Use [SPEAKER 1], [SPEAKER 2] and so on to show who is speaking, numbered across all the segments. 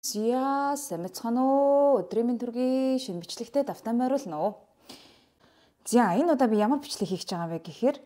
[SPEAKER 1] Зя самцхан уу өдрийн минь төргийн шинэ бичлэгтэй давтан морилно уу. За энэ удаа би ямар бичлэг хийх гэж байгаа вэ гэхээр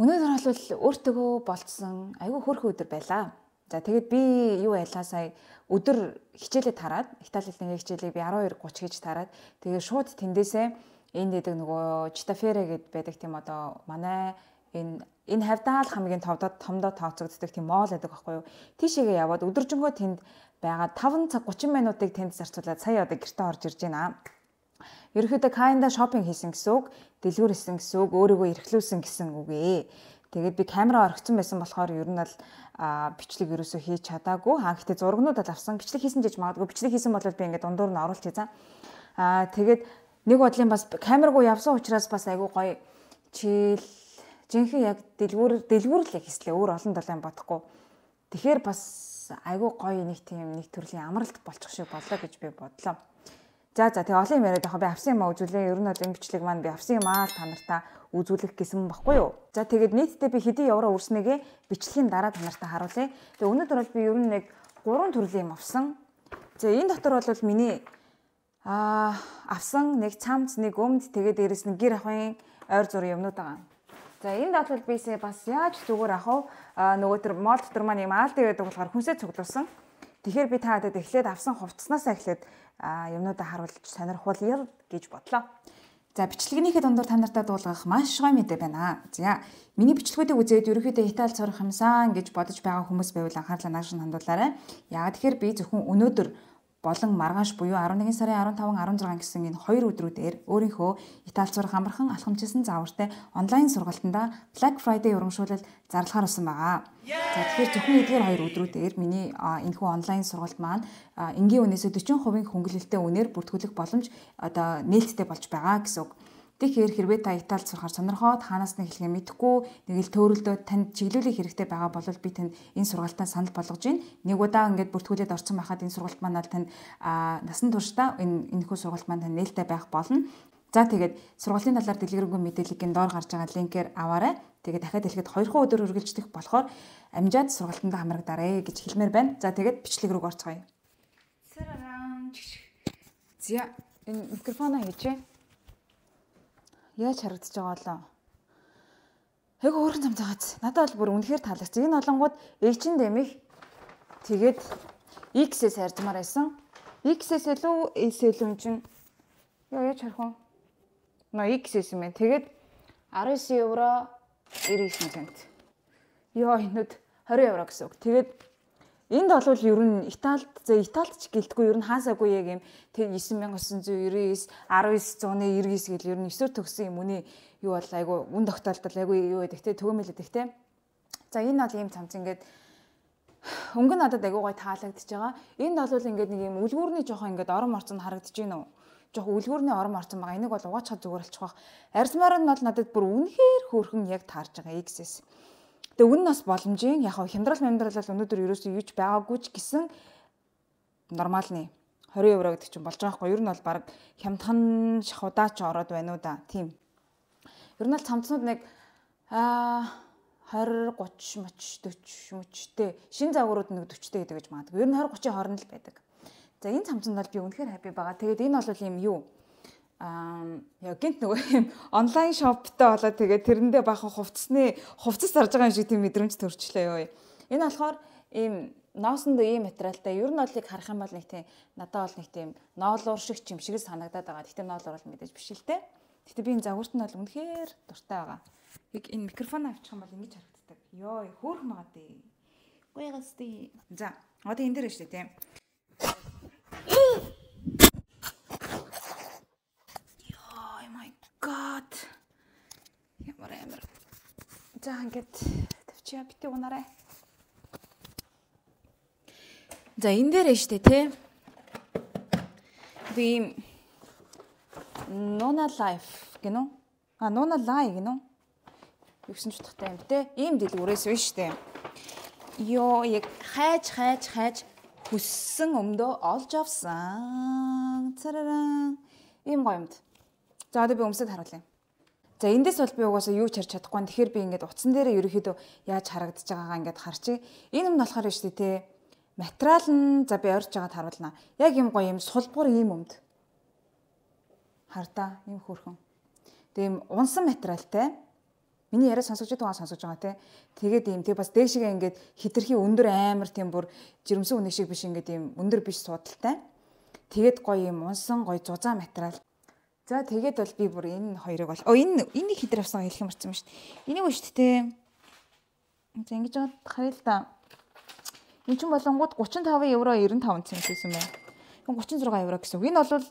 [SPEAKER 1] өнөөдөр бол өөртөө болцсон айгүй хөрхөн өдөр байлаа. За тэгээд би юу байлаа сая өдөр хичээлээ тараад Итали хэлний хичээлийг би 12:30 гэж тараад тэгээд шууд тэндээсээ энэ дэдэг нөгөө Читафере гэд байдаг тийм одоо манай энэ энэ хавдаал хамгийн товдод томдоо тооцогддог тийм моол байдаг байхгүй юу. Тийшээгээ яваад өдөржингөө тэнд байгаа 5 цаг 30 минутыг тэнд зарцуулаад сая одоо гэртээ орж ирж байна. Ерөнхийдөө кайнда шопинг хийсэн гэсэн үг, дэлгүүр хийсэн гэсэн үг, өөрийгөө эрхлүүлсэн гэсэн үг ээ. Тэгээд би камера орхисон байсан болохоор ер нь бол бичлэг ерөөсөө хийж чадаагүй. Аа гэхдээ зургнууд л авсан. Бичлэг хийсэн гэж магадгүй. Бичлэг хийсэн бол би ингээд дундуур нь оруулж хийсэн. Аа тэгээд нэг бодлын бас камерагуу явсан учраас бас айгүй гоё чийл жинхэнэ яг дэлгүүр дэлгүүр л яг хэслээ. Өөр олон долоон бодохгүй. Тэгэхээр бас айгүй гоё нэг тийм нэг төрлийн амралт болчих шиг боллоо гэж би бодлоо. За за тэгээ олон юм яриад байгаа би авсан юм а үзүүлээ. Ер нь бол энэ бичлэг маань би авсан юм аа та нартаа үзүүлэх гэсэн баггүй юу. За тэгээд нийтдээ би хэдийн евро өрснөгээ бичлэгийн дараа та нартаа харуулъя. Тэгээ өнөөдөр бол би ер нь нэг гурван төрлийн юм авсан. За энэ дотор бол миний аа авсан нэг цамц нэг өмд тэгээд дээрэс нь гэр ахын ойр зургийн юмнууд байгаа. За энэ дадлал бисээ бас яаж зүгээр ах вэ? нөгөө тэр мол дотор маань юм аалдаа байдаг болохоор хүнсээ цуглуулсан. Тэгэхээр би та хэд эхлээд авсан хувцснасаа эхлээд юмнуудаа харуулж сонирхуулъя гэж бодлоо. За бичлэгнийхээ дундуур та нартай дуулгах маш гоё мэдээ байна. За миний бичлэгүүдийг үзээд ерөөхдөө Итали сурах юмсан гэж бодож байгаа хүмүүс байвал анхаарлаа нааш нь хандуулаарай. Яг тэгэхээр би зөвхөн өнөөдөр болон маргааш буюу 11 сарын 15 16 гэсэн энэ хоёр өдрүүдээр өөрийнхөө Итали сурах амархан алхамжлсан заавартай онлайн сургалтанда Black Friday урамшуулал зарлахаар болсон байгаа. За тэгэхээр зөвхөн эдгээр хоёр өдрүүдээр миний энэхүү онлайн сургалт маань энгийн үнээсээ 40% хөнгөлөлттэй үнээр бүртгүүлэх боломж одоо нээлттэй болж байгаа гэсэн үг. Тэгэхээр хэрвээ та Италид сурахаар сонирхоод хаанаас нь хэлхээ мэдэхгүй нэг л төөрөлдөө танд чиглүүлэх хэрэгтэй байгаа бол би танд энэ сургалтаа санал болгож байна. Нэг удаа ингээд бүртгүүлээд орсон байхад энэ сургалт маань танд насан туршдаа энэ энэхүү сургалт маань танд нээлттэй байх болно. За тэгээд сургалтын талаар дэлгэрэнгүй мэдээллийг доор гарч байгаа линкээр аваарай. Тэгээд дахиад хэлэхэд 2 өдөр үргэлжлэх болохоор амжаад сургалтанд хамрагдаарай гэж хэлмээр байна. За тэгээд бичлэг рүү орцгоё. За энэ микрофоноо хийжээ яаж харагдаж байгаа болоо. Айгу өөрөн зам заагац. Надад бол бүр үнэхээр таалагдсан. Энэ олонгууд дэмих тэгээд X-ээс харьцмаар байсан. X-ээс илүү S-ээс илүү чинь яа яаж харах вэ? Но X-ээс юм байна. Тэгээд 19 евро 99 цент. Йоо энэд 20 евро гэсэн үг. Тэгээд Энд бол ер нь Италид за Италид ч гэлтгүй ер нь хаасаагүй яг юм 9999 1999 гэл ер нь 9-өр төгсөн юм үний юу бол айгу үн тогтоолтол айгу юу байдаг те төгөөмөлөд их те. За энэ бол ийм цамц ингээд өнгө надад айгу гой таалагдчихж байгаа. Энд бол ингээд нэг юм үлгүүрний жоохон ингээд орон орцонд харагдаж байна уу? жоох үлгүүрний орон орцон байгаа. Энийг бол угаачхад зүгээр болчих واخ. Арьсмаар нь бол надад бүр үнэхээр хөөрхөн яг таарж байгаа X-с. Тэгээ үн нас боломжийн яг хямдрал мямдрал бол өнөөдөр ерөөсөө юуч байгаагүй ч гэсэн нормалны 20 евро гэдэг чинь болж байгаа хгүй. Ер нь бол баг хямдхан шахудаач ороод байна уу да. Тийм. Ер нь бол цамцнууд нэг аа 20 30 моч 40 мөчтэй шин загварууд нэг 40-тэй гэдэг гэж магадгүй. Ер нь 20 30-ийн хооронд л байдаг. За энэ цамцанд бол би үнэхээр хаппи байгаа. Тэгээд энэ бол юм юу? Аа яг гинт нөгөө юм онлайн шоптой болоод тэгээд тэрэндээ бахан хувцсны хувцас зарж байгаа юм шиг тийм мэдрэмж төрчлээ ёо. Энэ болохоор ийм ноосонд ийм материалтай ер нь олыг харах юм бол нэг тийм надад бол нэг тийм ноолуур шиг юм шиг санагдаад байгаа. Гэхдээ ноолуур бол мэдээж биш л те. Гэхдээ би энэ загварт нь бол үнэхээр дуртай байгаа. Яг энэ микрофон авчих юм бол ингэж харагддаг. Йоо хөөх магаа дээ. Гуйгасти. За одоо энэ дээр шүү дээ тийм. god. Ямар амар. За ингээд тавьчаа бити унаарай. За энэ дээр нь штэ тий. Би Nona life гинөө. А Nona lie гинөө. Юу гэсэн ч утгатай юм те. Ийм дэлгүүрээс биш штэ. Йоо яг хайж хайж хайж хүссэн өмдөө олж авсан. Царараа. Ийм гоё юмд. За одоо би өмсөд харуулъя. За эндээс бол би угаасаа юу ч харж чадахгүй. Тэгэхээр би ингээд утсан дээрээ ерөөхдөө яаж харагдаж байгаагаа ингээд харчих. Энэ юм болохоор шүү дээ те. материал нь за би ойрч байгаад харуулнаа. Яг юм гоё юм сулбар ийм өмд. Хардаа ийм хөөрхөн. Тэгээ юм унсан материалтай. Миний яриа сонсогч байгаа сонсогч байгаа те. Тэгээд ийм тэг бас дээшгээ ингээд хитрхи өндөр амар тийм бүр жирэмсэн үнэ шиг биш ингээд ийм өндөр биш суудалтай. Тэгээд гоё юм унсан гоё зузаан материал. За тэгээд бол би бүр энэ хоёрыг бол оо энэ энийг хитрэ авсан хэлэх юм марцсан шүү дээ. Энийг шүү дээ. За ингэж бод харъя л да. Энд чинь болонгууд 35 евро 95 цент гэсэн юм байна. 36 евро гэсэн. Энэ бол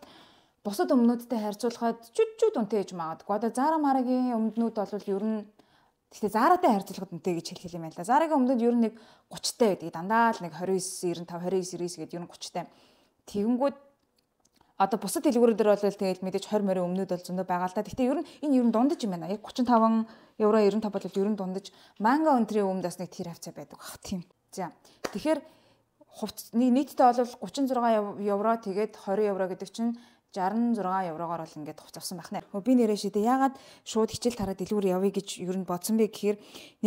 [SPEAKER 1] бусад өмнөдтэй харьцуулахад чүд-чүд үнэтэй гэж магадгүй. Одоо Zara Mara-гийн өмнөд бол ер нь Гэхдээ Zara-тай харьцуулахад үнэтэй гэж хэлэх юм байна л да. Zara-гийн өмнөд ер нь нэг 30-тай байдаг. Дандаа л нэг 29, 95, 29, 90 гэдэг ер нь 30-тай. Тэгэнгүүт одоо бусад дэлгүүрүүд дээр бол тэгэл мэдээж 20 морин өмнөд бол зөндөө байгаа л да. Гэхдээ ер нь энэ ер нь дундаж юм байна. Яг 35 евро 95 бол ер нь дундаж манга өнтрийн өмнөд бас нэг тэр хавцаа байдаг баг тийм. За. Тэгэхээр хувц нийтдээ бол 36 евро тэгээд 20 евро гэдэг чинь 66 еврогоор бол ингээд хувц авсан байх нэ. Би нэрээ шидэ ягаад шууд хичээл тараад дэлгүүр явъя гэж ер нь бодсон бэ гэхээр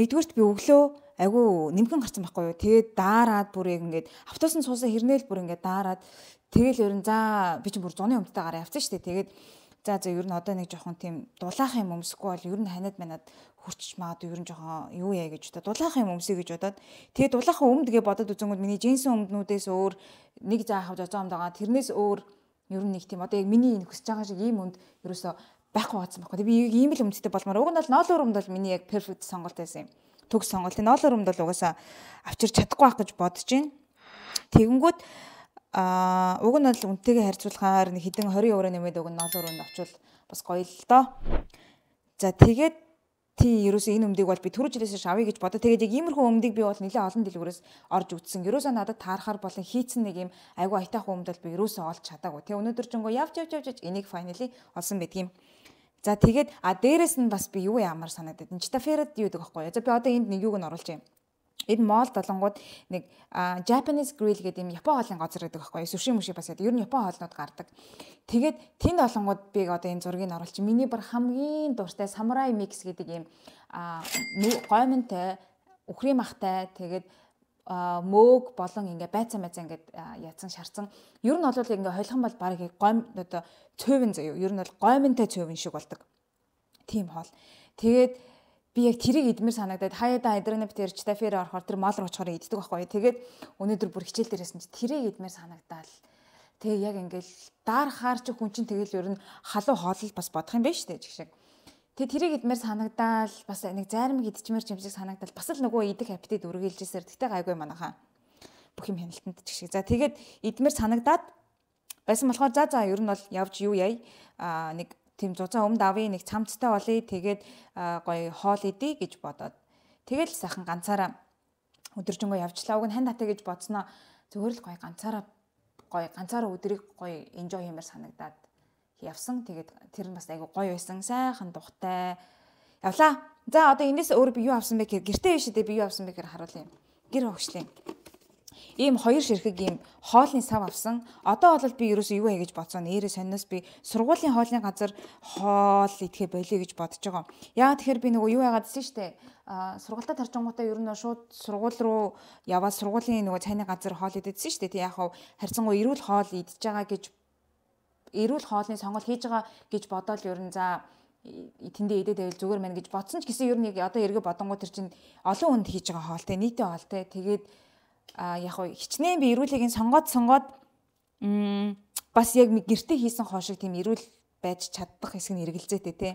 [SPEAKER 1] нэгдүгürt би өглөө айгүй нэмгэн гарсан байхгүй юу. Тэгээд даарад бүр ингээд автобусны суусан хэрнээл бүр ингээд даарад тэгэл ер нь за би чинь бүр зуны өмдтэй гараа явцсан шүү дээ. Тэгээд за за ер нь одоо нэг жоохон тийм дулаах юм өмсөхгүй бол ер нь ханаад манад хурцч магадгүй ер нь жоохон юу яа гэж бодоод дулаах юм өмсөе гэж бодоод тэгээ дулаахан өмд гэ бодоод үзэнгүүт миний джинсэн өмднүүдээс өөр нэг заах авч зоом дагаа тэрнээс өөр ер нь нэг тийм одоо яг миний хүсэж байгаа шиг ийм өмд ерөөсөө байхгүй байсан байхгүй. Би ийм л өмдтэй болмоор уг нь бол ноолор өмд бол миний яг перфект сонголт байсан юм. Төгс сонголт. Ноолор өмд бол угаасаа авчирч чадахгүй байх гэж бодож байна. Тэгэнгүүт а уг нь бол үнтэйгээ харьцуулахаар нэг хэдэн 20 евро нэмээд уг нь ноолор өмд авчвал бас гоё л доо. За тэгээд тий ерөөсөө энэ өмдийг бол би түрүү жилээс авъя гэж бодоо. Тэгээд яг иймэрхүү өмдийг би бол нэлээд олон дэлгүүрээс орж үзсэн. Ерөөсөө надад таарахаар болон хийцэн нэг юм айгу аятайхан өмд бол би ерөөсөө олж чадаагүй. Тэг өнөөдөр ч ингээ явж явж явж энийг finally олсон байдгийм. За тэгээд а дээрэс нь бас би юу ямар санагдаад. Читаферад юу гэдэг юу. За би одоо энд нэг юуг нь оруулж юм. Энэ мол долонгууд нэг Japanese grill гэдэг юм Япон хоолны газар гэдэг байхгүй юу. Сүши мүши бас гэдэг. Ер нь Япон хоолнууд гардаг. Тэгээд тэнд олонгууд би одоо энэ зургийг оруулчих. Миний бар хамгийн дуртай samurai mix гэдэг юм гоймонтой, үхрийн махтай тэгээд мөөг болон ингээ байцаа мэзаа ингээд яатсан шарцсан. Ер нь бол ингээ хойлхон бол баг гойм одоо цөөвн заяа. Ер нь бол гоймонтой цөөвн шиг болдог. Тийм хоол. Тэгээд би яг тэрийг идмэр санагдаад хаяада адреналин стафер орохоор тэр мол руу очихоор иддэг байхгүй. Тэгээд өнөөдөр бүр хичээл дээрээс нь тэрийг идмэр санагдаал. Тэгээ яг ингээл даарахаар чи хүн чинь тэгэл ер нь халуу хоолол бас бодох юм байна шүү дээ чиг шиг. Тэгээ тэрийг идмэр санагдаал бас нэг зарим идчмэр юм шиг санагдаал бас л нөгөө идэх аппетит үргэлжилжсээр тэгтээ гайгүй манайхаа. Бүх юм хяналтанд чиг шиг. За тэгээд идмэр санагдаад байсан болохоор за за ер нь бол явж юу яй а нэг тийм зузаан өмд авъя нэг цамцтай болъё. Тэгээд гоё хоол идэ гэж бодоод. Тэгэл сайхан ганцаараа өдөржингөө явчлаа. Уг нь хань татаа гэж бодсноо. Зөвхөн л гоё ганцаараа гоё ганцаараа өдрийг гоё enjoy хиймээр санагдаад явсан. Тэгээд тэр нь бас айгу гоё байсан. Сайхан тухтай явлаа. За одоо энэс өөр би юу авсан бэ гэхээр гэртээ биш дээ би юу авсан бэ гэхээр харуулъя. Гэр хөгшлийн ийм хоёр ширхэг ийм хоолны сав авсан. Одоо бол би ерөөсөө юу хэ гэж бодсон. Нэрээ сониос би сургуулийн хоолны газар хоол идэхэ болиё гэж бодож байгаа. Яа тэгэхээр би нөгөө юу яагаад гэсэн штэ. А сургуультаа тарчингуудаа ер нь шууд сургууль руу яваад сургуулийн нөгөө цайны газар хоол идэдсэн штэ. Тэг яг хав харьцангуй эрүүл хоол идж байгаа гэж эрүүл хоолны сонголт хийж байгаа гэж бодоол ер нь за тэндээ идээд байвал зүгээр мэн гэж бодсон ч гэсэн ер нь одоо эргээ бодонгууд тэр чинь олон хүнд хийж байгаа хоолтой нийтийн хоолтой тэгээд а яг хичнээн би эрүүлгийг сонгоод сонгоод бас яг гэрте хийсэн хоошиг тийм эрүүл байж чаддах хэсэг нь эргэлзээтэй те.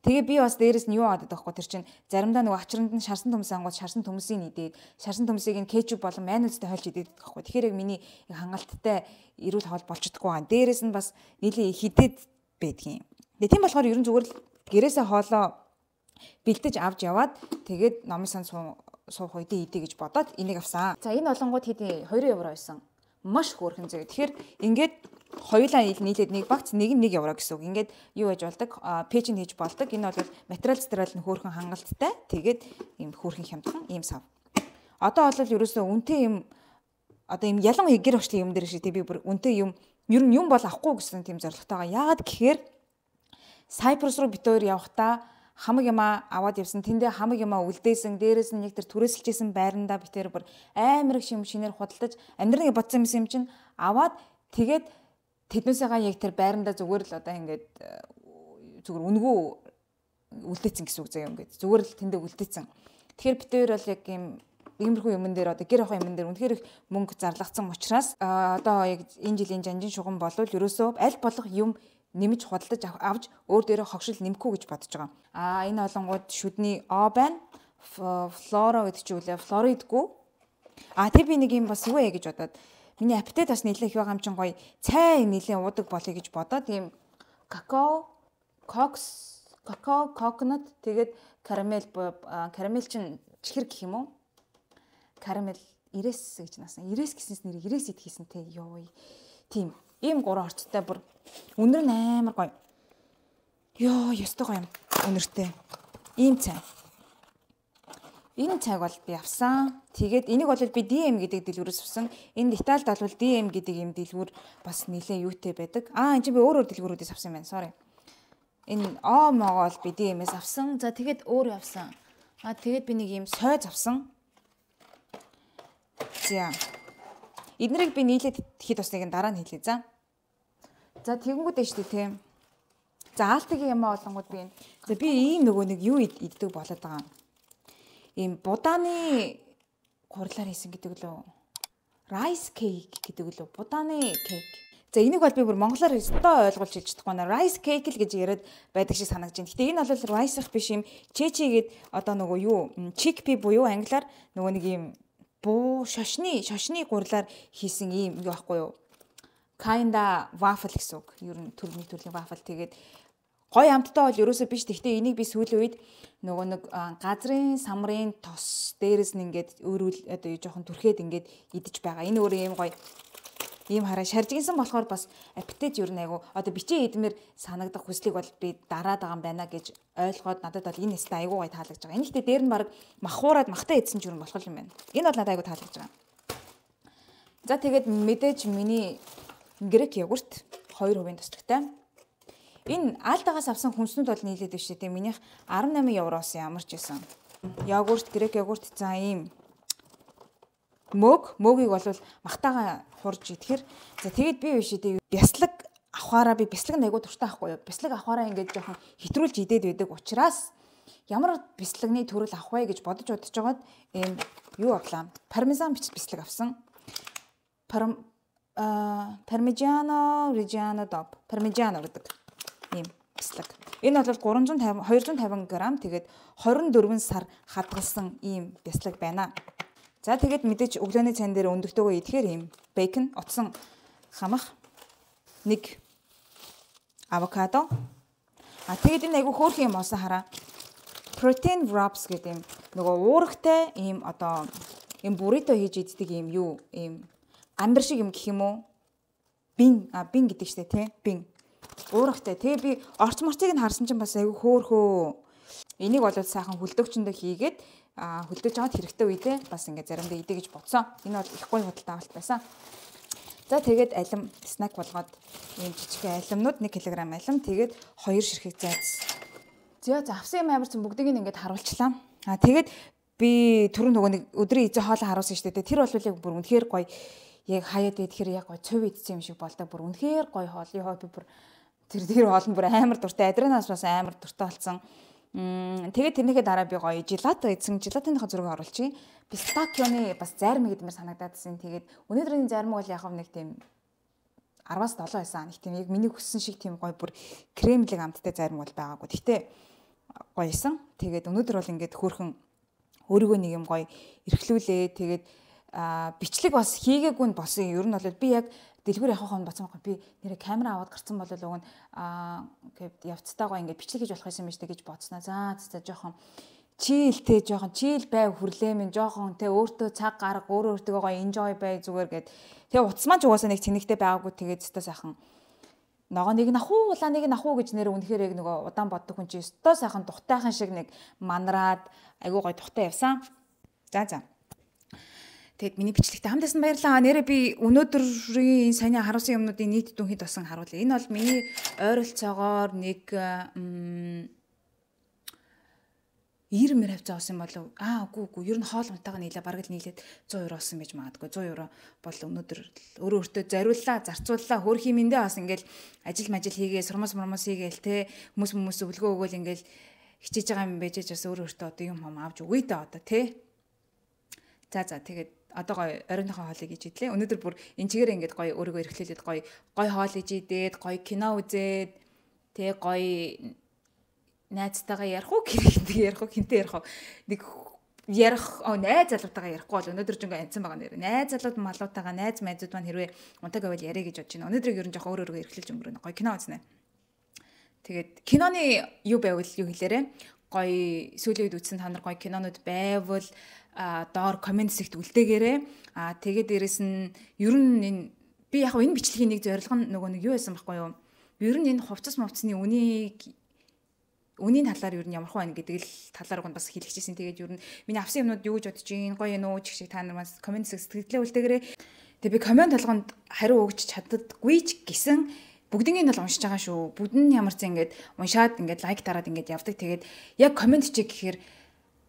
[SPEAKER 1] Тэгээ би бас дээрэс нь юу аваад байхгүй тэр чинь заримдаа нөгөө ачранд нь шарсан төмс ангууд шарсан төмсийг идээд шарсан төмсийг нь кетчуп болон майонезтэй хольж идээд байхгүй. Тэгэхээр яг миний хангалттай эрүүл хоол болчихдоггүй байгаа. Дээрэс нь бас нийлээ хидэд байдгийн. Тэгээ тийм болохоор ерөн зүгээр л гэрээсээ хоолоо бэлдэж авч яваад тэгээд номын сан суух үедээ идэ гэж бодоод энийг авсан. За энэ олонгууд хэдий 2 евро байсан. Маш хөөрхөн зөө. Тэгэхээр ингээд хоёулаа нийлээд нэг багц нэг нь 1 евро гэсэн үг. Ингээд юу байж болдог? Пэйж нь хийж болдог. Энэ бол материал страл нь хөөрхөн хангалттай. Тэгээд ийм хөөрхөн хямдхан ийм сав. Одоо бол ерөөсөө үнтэй юм одоо ийм ялан гэр орчлын юм дээр шиг тий би бүр үнтэй юм ер нь юм бол авахгүй гэсэн тийм зорилготойгоо. Яагаад гэхээр Cyprus руу бит өөр явхдаа хамаг юмаа аваад явсан. Тэндээ хамаг юмаа үлдээсэн. Дээрээс нь яг тэр түрээсэлжсэн байрандаа битэр бүр амар их шим шинээр худалдаж амьдрыг бодсон юм чинь аваад тэгээд тэднээсээ яг тэр байрандаа зүгээр л одоо ингээд э, зүгээр үнгүү үлдээсэн гэсэн үг заяа ингээд зүгээр л тэндээ үлдээсэн. Тэгэхээр битээр бол яг юм иймэрхүү юмн дээр одоо гэр ахуй юмн дээр үнэхээр их мөнгө зарлагдсан учраас одоо яг энэ жилийн жанжин шугам болвол ерөөсөө аль болох юм нэмж худалдаж авч өөр дээрээ хогшил нэмэхгүй гэж бодож байгаа. Аа энэ олонгууд шүдний О байна. Флора гэдэг чинь үлээ Флоридгүй. Аа тэг би нэг юм бас яа гэж бодоод миний аппетит бас нэлээх байгаа юм чин гоё цай нэлээ уудаг болъё гэж бодоод ийм какао, кокс, какао, коконат тэгээд карамел карамел чин чихэр гэх юм уу? Карамел ирээс гэж насан. Ирээс гэсэнс нэр ирээс идэхсэн те ёо. Тийм Ийм гурван орцтой бүр үнэр нь амар гоё. Йоо, ёстой гоё юм. Үнэртэй. Ийм цай. Энэ цайг бол би авсан. Тэгээд энийг бол би DM гэдэг дэлгүүрээс авсан. Энэ Италид бол DM гэдэг юм дэлгүүр бас нэлээ юутэй байдаг. Аа, энэ чинь би өөр өөр дэлгүүрүүдээс авсан байна. Sorry. Энэ Омогоо бол би DM-ээс авсан. За тэгээд өөр авсан. Аа, тэгээд би нэг юм сойз авсан. За. Эднэрийг би нийлээд хэд тусныг дараа нь хэлье за. За тэгэнгүүт дээ тийм. За аалтгийн юм олонгууд би. За би ийм нөгөө нэг юу иддэг болоод байгаа юм. Ийм будааны гурлаар хийсэн гэдэг лөө. Rice cake гэдэг лөө. Будааны cake. За энийг бол би бүр монголоор өстой ойлгуулж хэлж чадахгүй наа. Rice cake л гэж яриад байдаг шиг санагдаж байна. Гэтэ энэ бол rice-х биш юм. Чечи гээд одоо нөгөө юу chickpea буюу англиар нөгөө нэг юм буу шошны шошны гурлаар хийсэн ийм юу байхгүй юу? kinda waffle гэсэн үг. Ер нь төрний төрлийн waffle тэгээд гой амттай бол ерөөсөө биш. Гэхдээ энийг би сүүлийн үед нөгөө нэг газрын самрын тос дээрээс нь ингээд өөрүүл одоо жоохон түрхээд ингээд идэж байгаа. Энэ өөрөө ийм гоё ийм хараа шаржигнсан болохоор бас аппетит юу нэг одоо бичээ идмээр санагдах хүслийг бол би дараад байгаа юм байна гэж ойлгоод надад бол энэ нэстэ айгуу гой таалагдж байгаа. Энэ ихтэй дээр нь баг махуураад махтаа идсэн ч юм болох юм байна. Энэ бол надад айгуу таалагдж байгаа. За тэгээд мэдээж миний грек йогурт 2% туслагтай. Энэ Альдагаас авсан хүнснүүд бол нийлээд биш тийм минийх 18 евроос ямарч исэн. Йогурт, грек йогурт за ийм мөг мөгийг бол махтаага хурж идэхэр за тэгэд би биш тийм бяслаг авахаараа би бяслаг найгуу туртай ахгүй юу. Бяслаг авахаараа ингээд жоохон хэтрүүлж идээд байдаг учраас ямар бяслагны төрөл авах вэ гэж бодож удаж жагаад ийм юу авлаа. Пармезан бичс бяслаг авсан. Parmigiano Reggiano DOP. Parmigiano гэдэг ийм бяцлаг. Энэ бол 350 250 г тэгээд 24 сар хадгалсан ийм бяцлаг байна. За тэгээд мэдээж өглөөний цайн дээр өндөгтөөгөө идэхээр ийм бейкон, утсан хамах нэг авокадо. А тэгээд энэ айгу хөөрхөн юм олсон хараа. Protein wraps гэдэг юм нөгөө уурагтай ийм одоо ийм бурито хийж иддэг ийм юу ийм амбар шиг юм гэх юм уу? Бин а бин гэдэг штэ тий. Бин. Уурахтай. Тэгээ би орч морцыг нь харсан чинь бас айгүй хөөхөө. Энийг бол сайхан хөлдөгчөндөө хийгээд хөлдөж аваад хэрэгтэй үедээ бас ингээд заримдаа идэ гэж бодсон. Энэ бол их гоё худалдаа авалт байсан. За тэгээд алим снак болгоод ийм жижиг алимнууд 1 кг алим тэгээд 2 ширхэг зайц. За за авсан юм амарч бүгдийг ингээд харуулчлаа. А тэгээд би түрүүн нөгөө нэг өдрийн эзэн хоолоо харуулсан шүү дээ. Тэр бол бүр үнэхээр гоё яг хаяад идэхээр яг гой цөв идсэн юм шиг болдог. Бүр үнэхээр гой хоол. Яа би бүр тэр тэр хоол нь бүр амар дуртай. Адреналаас бас амар дуртай болсон. Тэгээд тэрнийхээ дараа би гоё желато идсэн. Желатоныхоо зургийг оруулчихъя. Пистакионы бас зарим гэдмээр санагдаадсэн. Тэгээд өнөөдрийн зарим бол яг нэг тийм 10-аас 7 байсан. Нэг тийм яг миний хүссэн шиг тийм гоё бүр кремлэг амттай зарим бол байгаагүй. Гэтэ гоё исэн. Тэгээд өнөөдөр бол ингээд хөөрхөн өөрийгөө нэг юм гоё эрхлүүлээ. Тэгээд бичлэг бас хийгээгүй нь болсон. Ер нь бол би яг дэлгүүр явах хон бацсан байхгүй. Би нэрэ камера аваад гарцсан бол уг нь ингээд явцтайгаа ингээд бичлэг хийж болох юм биш гэж бодсноо. За за жоохон чийлтэй жоохон чийл бай хүрлээмэн жоохон тэ өөртөө цаг гарга өөр өөртөө гоё enjoy бай зүгээр гэд тэгээ утасман ч угаасаа нэг тэнэгтэй байгаагүй тэгээд өстой сайхан ногоо нэг нахуу улаа нэг нахуу гэж нэр үнэхээр яг нөгөө удаан боддог хүн чи өстой сайхан тухтайхан шиг нэг манраад айгуу гоё тухтай явсан за за Тэгэд миний бичлэгтээ хамт байсан баярлалаа. Нэрээ би өнөөдрийн саяны харуулсан юмнуудын нийт дүнхэд басан харуулъя. Энэ бол миний ойролцоогоор нэг 90 мөр хавцаа авсан болов. Аа үгүй үгүй. Ер нь хоол унтаага нийлээ. Бараг л нийлээд 100 евро авсан байж магадгүй 100 евро бол өнөөдөр өөрөө өөртөө зариуллаа зарцууллаа. Хөр химэндээ бас ингээл ажил мажил хийгээ сурмас мурмас хийгээл те хүмүүс хүмүүс өвлгөө өгөөл ингээл хичээж байгаа юм байж бас өөрөө өөртөө одоо юм хам авч өгье да одоо те. За за. Тэгээд одоо гоё оройнхоо хоолыг иж идлээ. Өнөөдөр бүр энэ чигээр ингээд гоё өөрийгөө эрхлүүлээд гоё гоё хоол иж идээд гоё кино үзээд тэгээ гоё найзтайгаа ярих уу гэрэгтэй ярих уу хинтээ ярих уу? Нэг ярих оо найз залуутайгаа ярихгүй бол өнөөдөр ч ингээ анцсан байгаа нэр. Найз залууд малуутайгаа найз майзууд маань хэрвээ унтаг авал яриа гэж бодож байна. Өнөөдрийг ер нь жоохон өөр өөргөө эрхлүүлж өнгөрөнө. Гоё кино үзнэ тэгээд киноны юу байвал юу хэлээрэ гоё сүүлийн үед үзсэн та нар гоё кинонууд байвал доор комент сект үлдээгээрээ а тэгээд дээрэс нь ер нь энэ би яг энэ бичлэгийн нэг зорилго нь нөгөө нэг юу байсан байхгүй юу? Ер нь энэ хувцас мовцны үнийг үнийн талаар нь ямар хөө байна гэдэг л талаар нь бас хэлчихсэн. Тэгээд нь миний авсан юмнууд юу гэж бодож ийн гоё нөө чиг чиг та нар бас комент сэтгэлдээ үлдээгээрээ тэгээд би комент толгонд хариу өгч чаддаггүй ч гэсэн бүгднийг нь бол уншиж байгаа шүү. Бүгд нь ямар ч ингэж уншаад ингэж лайк дараад ингэж явдаг. Тэгээд яг комент чиг гэхээр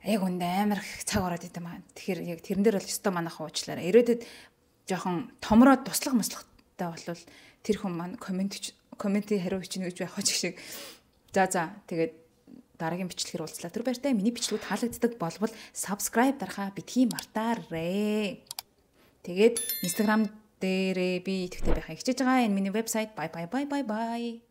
[SPEAKER 1] яг үндэ амар их цаг ороод идэм аа. Тэгэхээр яг тэрэн дээр бол өстой манайх уучлаарай. Ирээдүйд жоохон томроод туслах маслахтай болвол тэр хүн маань комент комменти хариу бичнэ гэж байх ч шиг. За за тэгээд дараагийн бичлэгээр уулзлаа. Тэр баяртай миний бичлэгүүд таалагддаг болвол subscribe дарахаа битгий мартаарэ. Тэгээд Instagram дээрээ би идэвхтэй байхаа хичээж байгаа. Энэ миний вебсайт bye bye bye bye bye